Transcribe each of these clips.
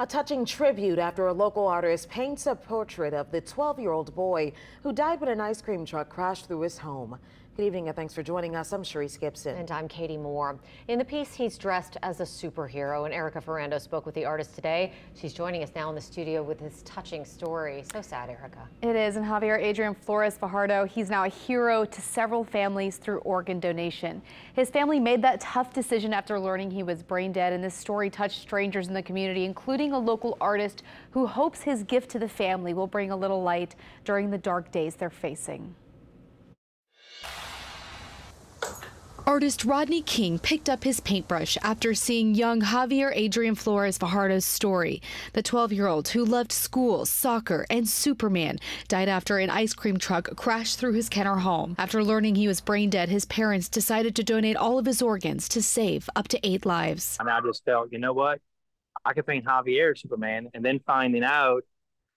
A touching tribute after a local artist paints a portrait of the 12-year-old boy who died when an ice cream truck crashed through his home. Good evening and thanks for joining us. I'm Charisse Gibson. And I'm Katie Moore. In the piece, he's dressed as a superhero, and Erica Ferrando spoke with the artist today. She's joining us now in the studio with this touching story. So sad, Erica. It is, and Javier Adrian Flores Fajardo, he's now a hero to several families through organ donation. His family made that tough decision after learning he was brain dead, and this story touched strangers in the community, including a local artist who hopes his gift to the family will bring a little light during the dark days they're facing. Artist Rodney King picked up his paintbrush after seeing young Javier Adrian Flores Fajardo's story. The 12 year old who loved school, soccer, and Superman died after an ice cream truck crashed through his Kenner home. After learning he was brain dead, his parents decided to donate all of his organs to save up to eight lives. And I just felt, you know what? I could paint Javier Superman, and then finding out,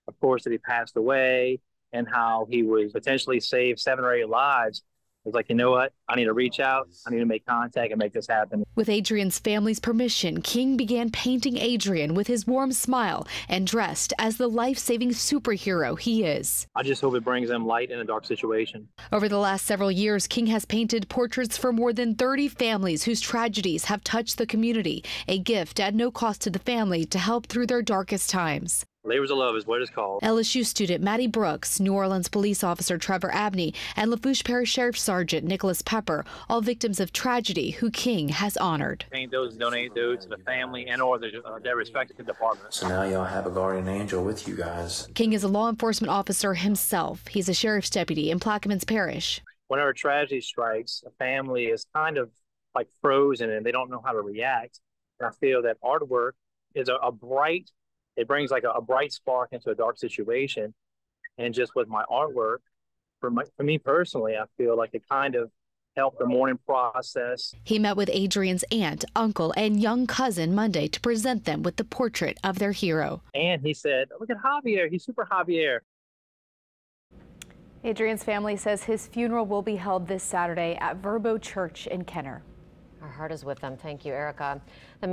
of course, that he passed away and how he was potentially saved seven or eight lives was like, you know what? I need to reach out. I need to make contact and make this happen. With Adrian's family's permission, King began painting Adrian with his warm smile and dressed as the life saving superhero he is. I just hope it brings them light in a dark situation. Over the last several years, King has painted portraits for more than 30 families whose tragedies have touched the community, a gift at no cost to the family to help through their darkest times. Labors of Love is what it's called. LSU student Maddie Brooks, New Orleans police officer Trevor Abney, and Lafourche Parish Sheriff Sergeant Nicholas Pepper, all victims of tragedy who King has honored. Paint those, donate those to the family and or their, uh, their respective departments. So now y'all have a guardian angel with you guys. King is a law enforcement officer himself. He's a sheriff's deputy in Plaquemines Parish. Whenever tragedy strikes, a family is kind of like frozen and they don't know how to react. And I feel that artwork is a, a bright it brings like a, a bright spark into a dark situation. And just with my artwork, for, my, for me personally, I feel like it kind of helped the mourning process. He met with Adrian's aunt, uncle, and young cousin Monday to present them with the portrait of their hero. And he said, Look at Javier, he's super Javier. Adrian's family says his funeral will be held this Saturday at Verbo Church in Kenner. Our heart is with them. Thank you, Erica. The